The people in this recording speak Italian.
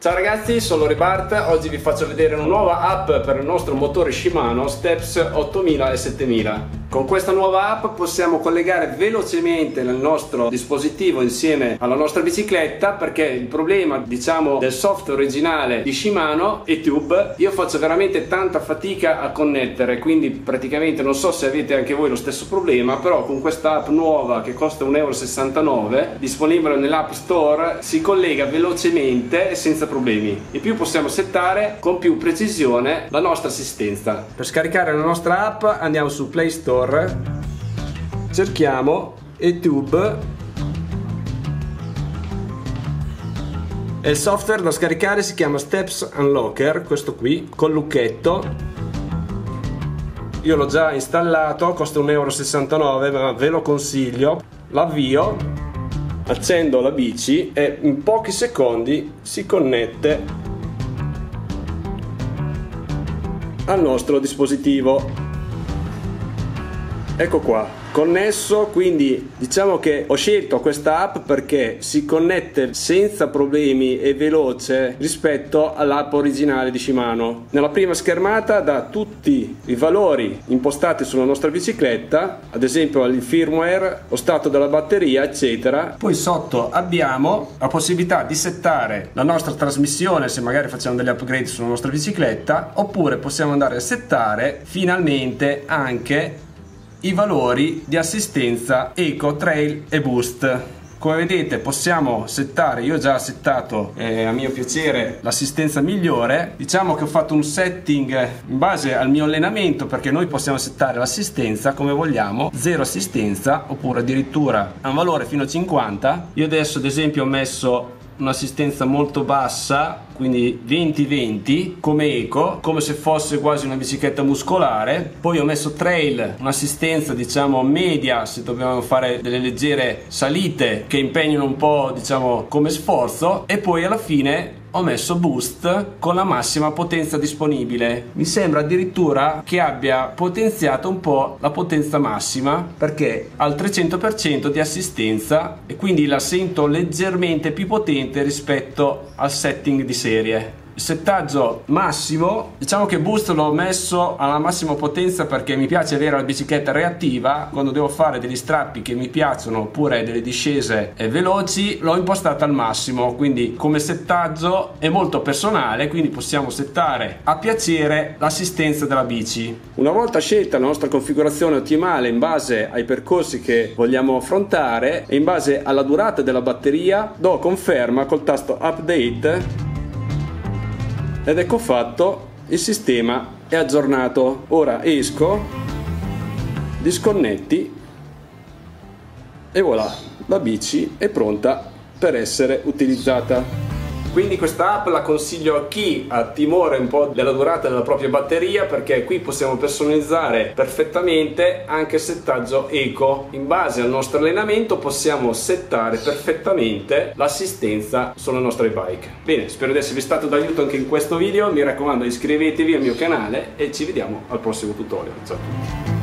Ciao ragazzi, sono Rebart, oggi vi faccio vedere una nuova app per il nostro motore Shimano Steps 8000 e 7000. Con questa nuova app possiamo collegare velocemente il nostro dispositivo insieme alla nostra bicicletta perché il problema diciamo del software originale di Shimano e Tube io faccio veramente tanta fatica a connettere quindi praticamente non so se avete anche voi lo stesso problema però con questa app nuova che costa 1,69 euro disponibile nell'app store si collega velocemente e senza problemi. In più possiamo settare con più precisione la nostra assistenza. Per scaricare la nostra app andiamo su Play Store Store. Cerchiamo YouTube e il software da scaricare si chiama Steps Unlocker questo qui col lucchetto. Io l'ho già installato costa 1,69 euro ma ve lo consiglio. L'avvio accendo la bici e in pochi secondi si connette al nostro dispositivo ecco qua connesso quindi diciamo che ho scelto questa app perché si connette senza problemi e veloce rispetto all'app originale di Shimano. Nella prima schermata dà tutti i valori impostati sulla nostra bicicletta ad esempio il firmware lo stato della batteria eccetera. Poi sotto abbiamo la possibilità di settare la nostra trasmissione se magari facciamo degli upgrade sulla nostra bicicletta oppure possiamo andare a settare finalmente anche i valori di assistenza Eco, Trail e Boost. Come vedete possiamo settare, io ho già settato eh, a mio piacere l'assistenza migliore, diciamo che ho fatto un setting in base al mio allenamento perché noi possiamo settare l'assistenza come vogliamo, zero assistenza oppure addirittura a un valore fino a 50. Io adesso ad esempio ho messo un'assistenza molto bassa quindi 20-20 come eco come se fosse quasi una bicicletta muscolare. Poi ho messo trail un'assistenza diciamo media se dobbiamo fare delle leggere salite che impegnano un po' diciamo come sforzo. E poi alla fine ho messo boost con la massima potenza disponibile. Mi sembra addirittura che abbia potenziato un po' la potenza massima perché ha il 300% di assistenza e quindi la sento leggermente più potente rispetto al setting di serie settaggio massimo diciamo che boost l'ho messo alla massima potenza perché mi piace avere la bicicletta reattiva. Quando devo fare degli strappi che mi piacciono oppure delle discese veloci l'ho impostata al massimo. Quindi come settaggio è molto personale quindi possiamo settare a piacere l'assistenza della bici. Una volta scelta la nostra configurazione ottimale in base ai percorsi che vogliamo affrontare e in base alla durata della batteria do conferma col tasto update ed ecco fatto il sistema è aggiornato. Ora esco disconnetti e voilà la bici è pronta per essere utilizzata quindi questa app la consiglio a chi ha timore un po' della durata della propria batteria perché qui possiamo personalizzare perfettamente anche il settaggio eco. In base al nostro allenamento possiamo settare perfettamente l'assistenza sulla nostra bike. Bene spero di esservi stato d'aiuto anche in questo video. Mi raccomando iscrivetevi al mio canale e ci vediamo al prossimo tutorial. Ciao a tutti